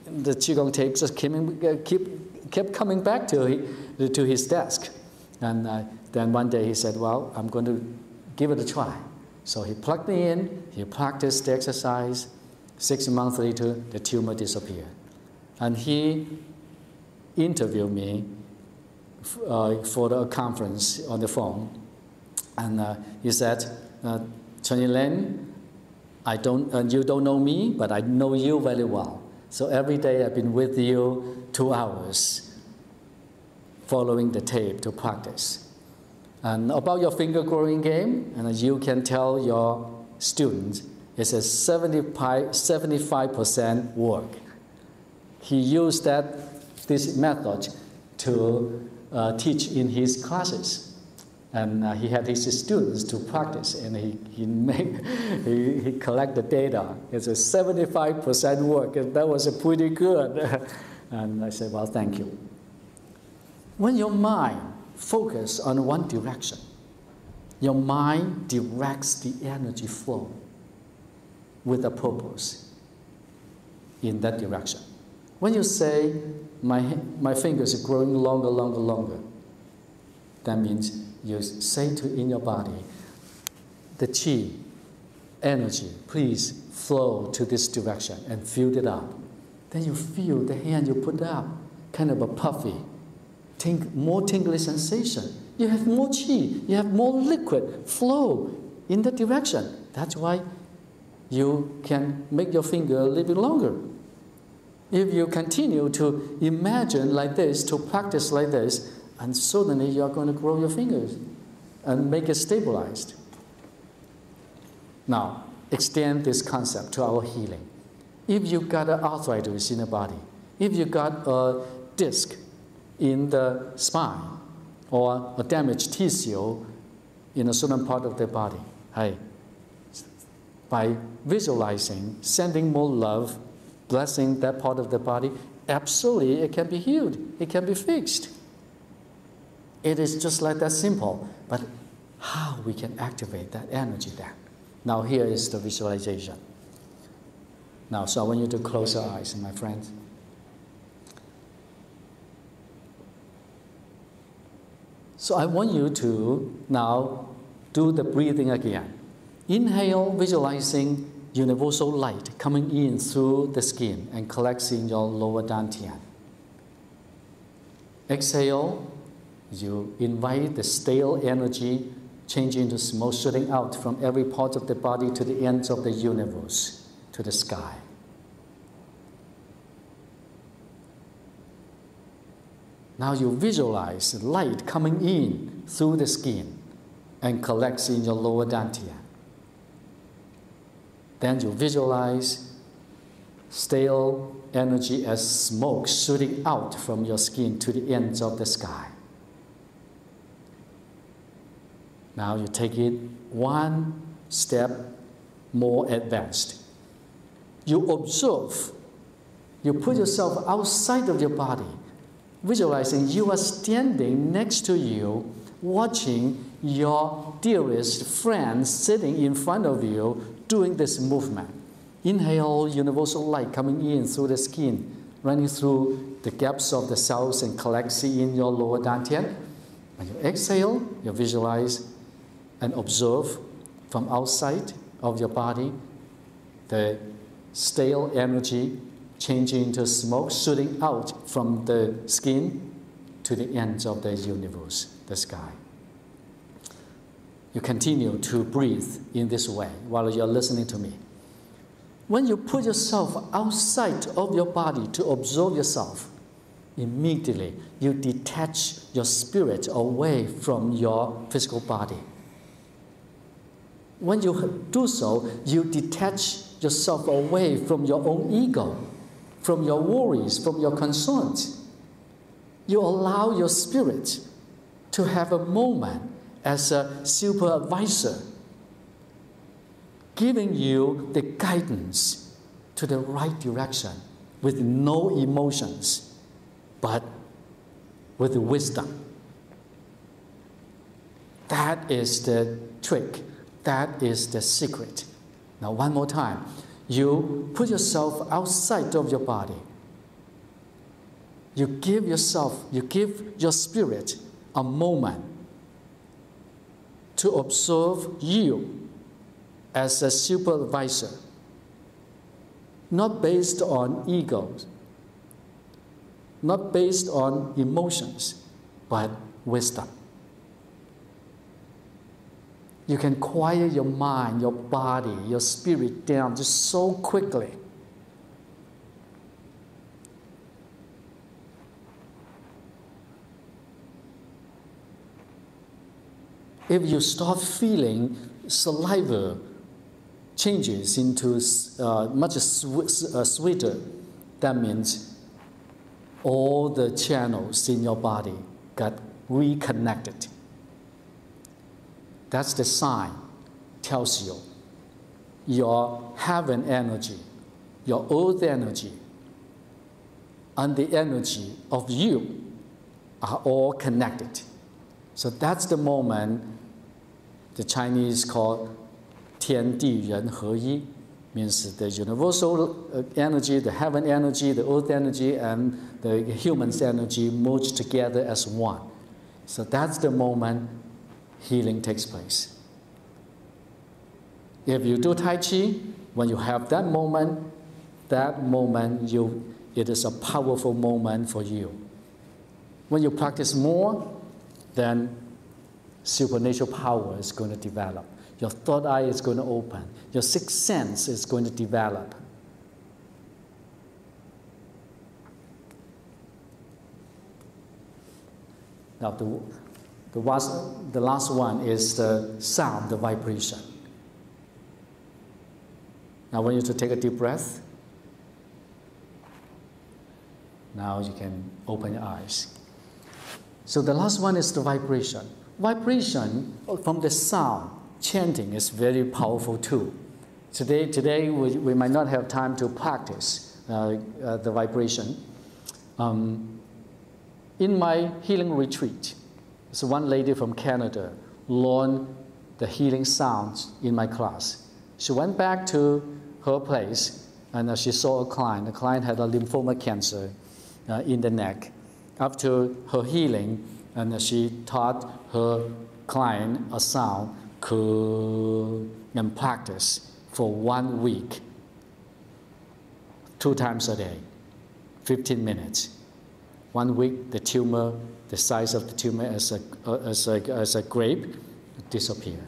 the qigong tape just came in, uh, keep, kept coming back to, he, to his desk and then one day he said, Well, I'm going to give it a try. So he plugged me in, he practiced the exercise. Six months later, the tumor disappeared. And he interviewed me uh, for the conference on the phone. And uh, he said, uh, Lin, I don't, uh, you don't know me, but I know you very well. So every day I've been with you two hours following the tape to practice. And about your finger growing game, and you can tell your students it's a 75% work. He used that, this method to uh, teach in his classes. And uh, he had his students to practice, and he, he, made, (laughs) he, he collected data. It's a 75% work, and that was pretty good. (laughs) and I said, well, thank you. When your mind focus on one direction. Your mind directs the energy flow with a purpose in that direction. When you say, my, my fingers are growing longer, longer, longer, that means you say to in your body, the chi, energy, please flow to this direction and fill it up. Then you feel the hand you put up, kind of a puffy, tink, more tingly sensation. You have more chi, you have more liquid flow in that direction. That's why you can make your finger a little bit longer. If you continue to imagine like this, to practice like this, and suddenly you are going to grow your fingers and make it stabilized. Now, extend this concept to our healing. If you got an arthritis in the body, if you got a disc in the spine or a damaged tissue in a certain part of the body. Hey, by visualizing, sending more love, blessing that part of the body, absolutely it can be healed, it can be fixed. It is just like that simple. But how we can activate that energy then? Now, here is the visualization. Now, so I want you to close your eyes, my friends. So I want you to now do the breathing again. Inhale, visualizing universal light coming in through the skin and collecting your lower dantian. Exhale, you invite the stale energy changing into smoke shooting out from every part of the body to the ends of the universe, to the sky. Now you visualize light coming in through the skin and collects in your lower dantian. Then you visualize stale energy as smoke shooting out from your skin to the ends of the sky. Now you take it one step more advanced. You observe, you put yourself outside of your body, visualizing you are standing next to you, watching your dearest friend sitting in front of you doing this movement. Inhale universal light coming in through the skin, running through the gaps of the cells and collecting in your lower dantian. When you exhale, you visualize and observe from outside of your body the stale energy changing into smoke shooting out from the skin to the ends of the universe, the sky. You continue to breathe in this way while you're listening to me. When you put yourself outside of your body to observe yourself, immediately you detach your spirit away from your physical body when you do so, you detach yourself away from your own ego, from your worries, from your concerns. You allow your spirit to have a moment as a supervisor, giving you the guidance to the right direction with no emotions, but with wisdom. That is the trick that is the secret. Now, one more time. You put yourself outside of your body. You give yourself, you give your spirit a moment to observe you as a supervisor, not based on egos, not based on emotions, but wisdom. You can quiet your mind, your body, your spirit down just so quickly. If you start feeling saliva changes into uh, much sw- uh, sweeter, that means all the channels in your body got reconnected. That's the sign, tells you your heaven energy, your earth energy, and the energy of you are all connected. So that's the moment the Chinese call Tian Di Ren He Yi, means the universal uh, energy, the heaven energy, the earth energy, and the human's energy merged together as one. So that's the moment healing takes place. If you do Tai Chi, when you have that moment, that moment you, it is a powerful moment for you. When you practice more, then supernatural power is going to develop. Your third eye is going to open. Your sixth sense is going to develop. Now, the, the last, the last one is the sound, the vibration. Now, I want you to take a deep breath. Now you can open your eyes. So, the last one is the vibration. Vibration from the sound, chanting is very powerful too. Today, today we, we might not have time to practice uh, uh, the vibration. Um, in my healing retreat, so one lady from Canada learned the healing sounds in my class. She went back to her place and uh, she saw a client. The client had a lymphoma cancer uh, in the neck. After her healing, and uh, she taught her client a sound and practice for one week, two times a day, 15 minutes. One week, the tumor, the size of the tumor as a, as a, as a grape, disappeared.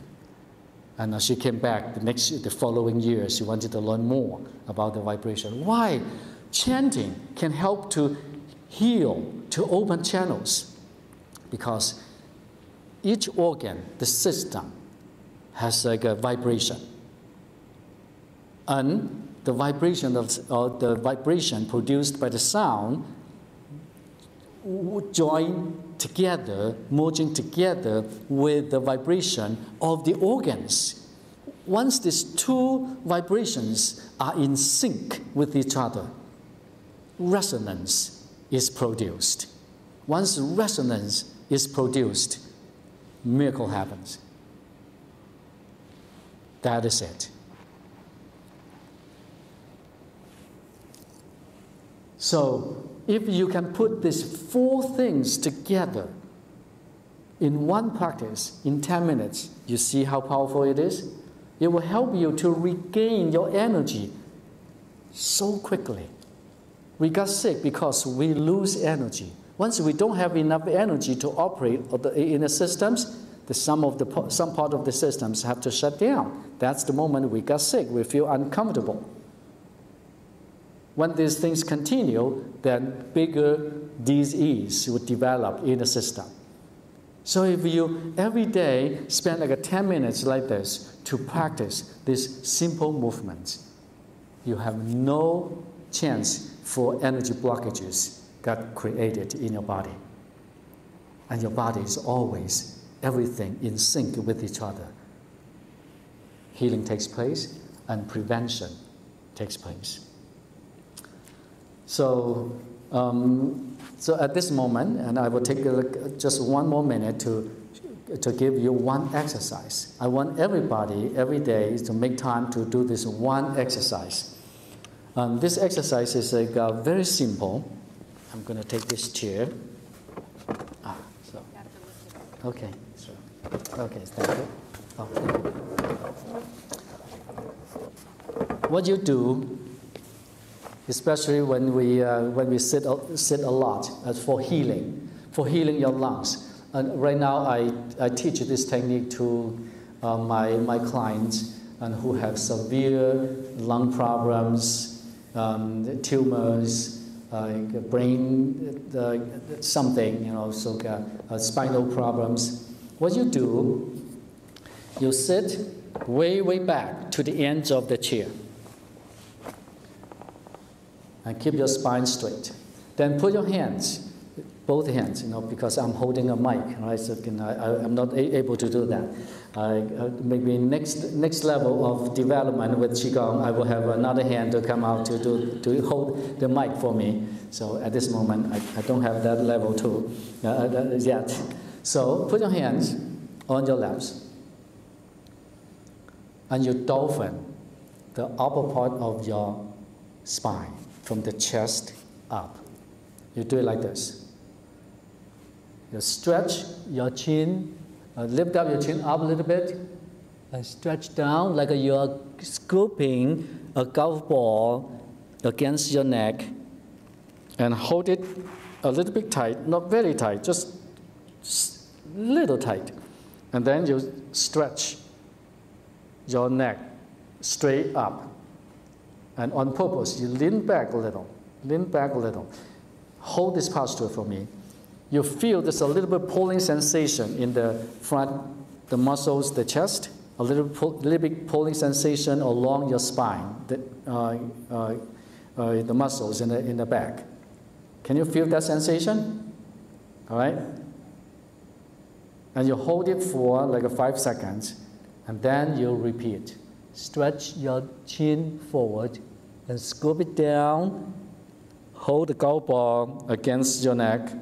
And she came back the next, the following year. She wanted to learn more about the vibration. Why? Chanting can help to heal, to open channels, because each organ, the system, has like a vibration, and the vibration of the vibration produced by the sound join together, merging together with the vibration of the organs. Once these two vibrations are in sync with each other, resonance is produced. Once resonance is produced, miracle happens. That is it. So if you can put these four things together in one practice in 10 minutes, you see how powerful it is? It will help you to regain your energy so quickly. We got sick because we lose energy. Once we don't have enough energy to operate in the systems, the some of the some part of the systems have to shut down. That's the moment we got sick. We feel uncomfortable. When these things continue, then bigger disease would develop in the system. So if you every day spend like a 10 minutes like this to practice these simple movements, you have no chance for energy blockages got created in your body. And your body is always everything in sync with each other. Healing takes place and prevention takes place. So, um, so at this moment, and I will take a, just one more minute to, to give you one exercise. I want everybody every day to make time to do this one exercise. Um, this exercise is like, uh, very simple. I'm going to take this chair. Ah, so. Okay. Okay, thank you. Oh. What you do especially when we, uh, when we sit, sit a lot uh, for healing, for healing your lungs. And right now, I, I teach this technique to uh, my, my clients and who have severe lung problems, um, tumors, uh, brain uh, something, you know, so uh, spinal problems. What you do, you sit way, way back to the ends of the chair and keep your spine straight. Then put your hands, both hands, you know, because I'm holding a mic, right? So can, I, am not able to do that. uh, maybe next next level of development with qigong, I will have another hand to come out to do, to hold the mic for me. So at this moment, I, I don't have that level too uh, uh yet. So put your hands on your laps, and you dolphin the upper part of your spine from the chest up. You do it like this. You stretch your chin, uh, lift up your chin up a little bit, and stretch down like you're scooping a golf ball against your neck, and hold it a little bit tight, not very tight, just little tight. And then you stretch your neck straight up and on purpose, you lean back a little, lean back a little. Hold this posture for me. You feel there's a little bit pulling sensation in the front, the muscles, the chest, a little, pull, little bit pulling sensation along your spine, the, uh, uh, uh, the muscles in the, in the back. Can you feel that sensation? All right? And you hold it for like five seconds, and then you repeat. Stretch your chin forward and scoop it down. Hold the golf ball against your neck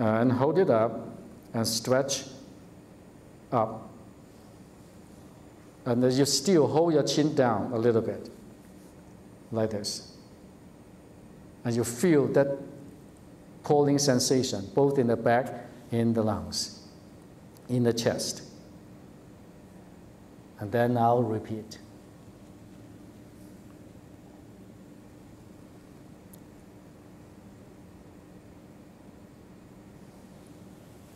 uh, and hold it up and stretch up. And then you still hold your chin down a little bit, like this. And you feel that pulling sensation, both in the back, in the lungs, in the chest. And then I'll repeat.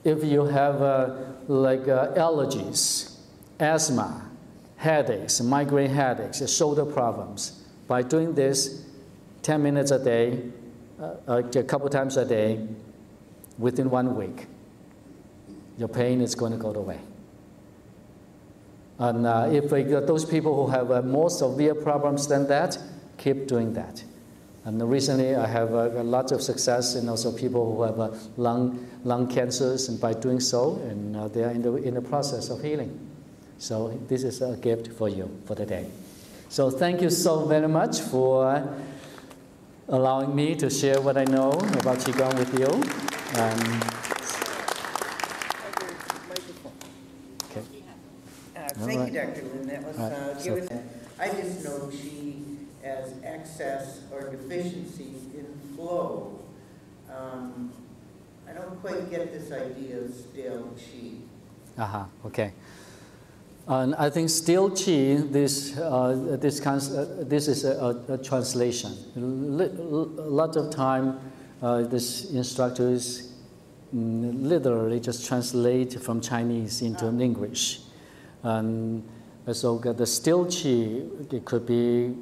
If you have uh, like uh, allergies, asthma, headaches, migraine headaches, shoulder problems, by doing this 10 minutes a day, uh, a couple times a day, within one week, your pain is going to go away. And uh, if those people who have uh, more severe problems than that, keep doing that. And recently, I have uh, a lot of success and also people who have uh, lung, lung cancers, and by doing so, and uh, they are in the, in the process of healing. So this is a gift for you for the day. So thank you so very much for allowing me to share what I know about Qigong with you. Um, Thank you, Dr. Lin. That was uh. So, I just know Qi as excess or deficiency in flow. Um, I don't quite get this idea of still Qi. Uh-huh, okay. And I think still Qi, this, uh, this, uh, this is a, a, a translation. A lot of time, uh, this instructors mm, literally just translate from Chinese into ah. English. And so the still qi, it could be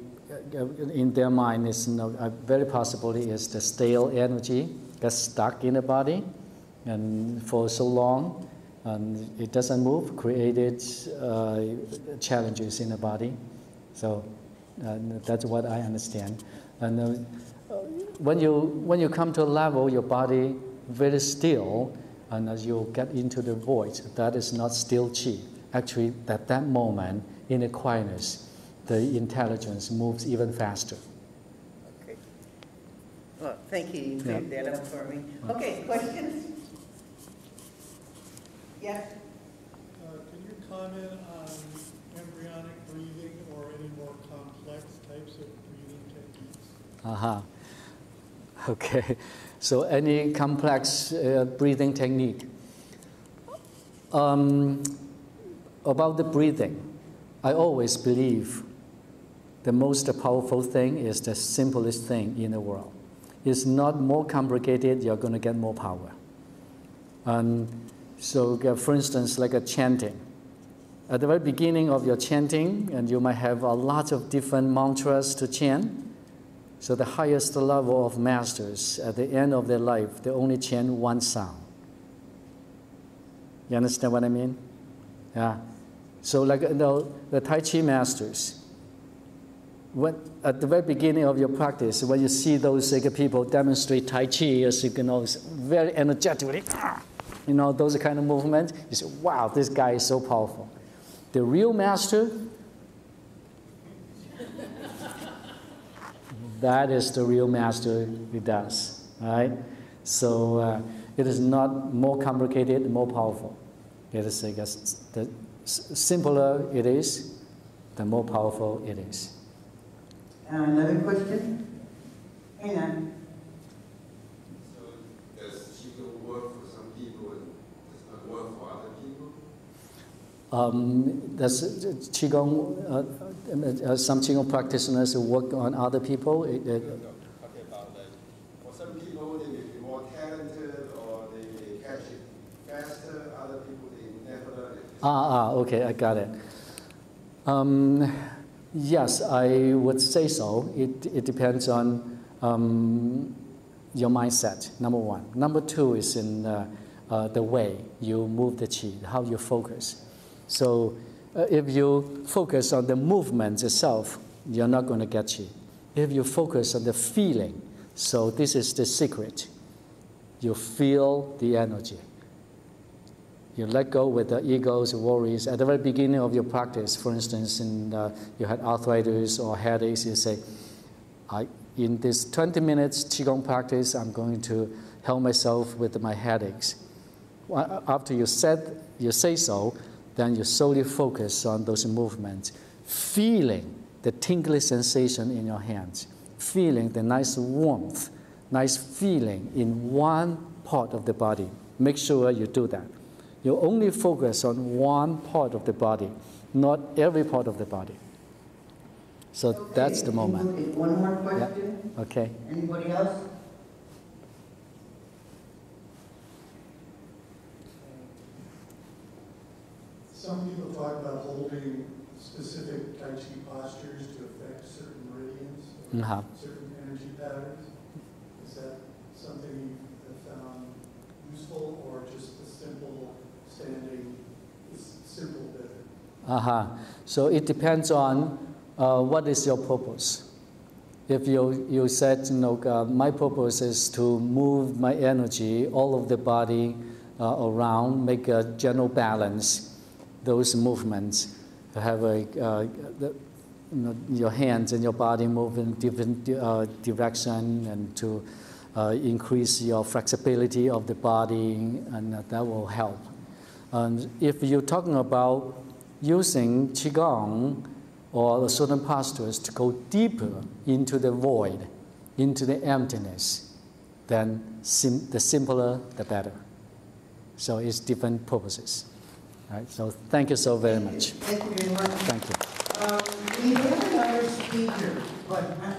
uh, in their mind is you know, very possibly is the stale energy gets stuck in the body and for so long and it doesn't move, created uh, challenges in the body. So uh, that's what I understand. And uh, when you when you come to a level, your body very still, and as you get into the void, that is not still chi actually at that moment in the quietness, the intelligence moves even faster. Okay. Well, thank you. You cleared yeah. that up for me. Okay, questions? Yes. Uh, can you comment on embryonic breathing or any more complex types of breathing techniques? Uh-huh. (laughs) Okay. So any complex uh, breathing technique? Um, about the breathing, I always believe the most powerful thing is the simplest thing in the world. It's not more complicated, you're going to get more power. And so, uh, for instance, like a chanting. At the very beginning of your chanting, and you might have a lot of different mantras to chant. So, the highest level of masters, at the end of their life, they only chant one sound. You understand what I mean? Yeah. So like you know, the Tai Chi masters, when, at the very beginning of your practice, when you see those like, people demonstrate Tai Chi, as you can know, very energetically, you know, those kind of movements, you say, wow, this guy is so powerful. The real master, (laughs) that is the real master he does, right? So uh, it is not more complicated, more powerful. It is, I guess, the simpler it is, the more powerful it is. Uh, another question? Hang on. So does Qigong work for some people and does not work for other people? Um, does Qigong, uh, uh, some Qigong practitioners work on other people? It, it, Ah, ah, okay, I got it. Um, yes, I would say so. It, it depends on um, your mindset, number one. Number two is in uh, uh, the way you move the qi, how you focus. So uh, if you focus on the movement itself, you're not going to get qi. If you focus on the feeling, so this is the secret. You feel the energy You let go with the egos, worries. At the very beginning of your practice, for instance, in, uh, you had arthritis or headaches, you say, I, in this 20 minutes Qigong practice, I'm going to help myself with my headaches. After you, said, you say so, then you solely focus on those movements, feeling the tingly sensation in your hands, feeling the nice warmth, nice feeling in one part of the body. Make sure you do that. You only focus on one part of the body, not every part of the body. So that's the moment. okay, One more question? Okay. Anybody else? Some people talk about holding specific Tai Chi postures to affect certain meridians, Uh-huh. certain energy patterns. Is that something you have found useful or just the simple standing, is simple better? Uh-huh. So it depends on uh, what is your purpose. If you, you said, you know, uh, my purpose is to move my energy all of the body uh, around, make a general balance, those movements, have a, uh, the, you know, your hands and your body move in different uh, direction and to uh, increase your flexibility of the body, and that will help. And if you're talking about using Qigong or certain postures to go deeper into the void, into the emptiness, then sim- the simpler the better. So it's different purposes. Right? So thank you so very much. Thank you very much. Thank you. Um, we have another speaker, but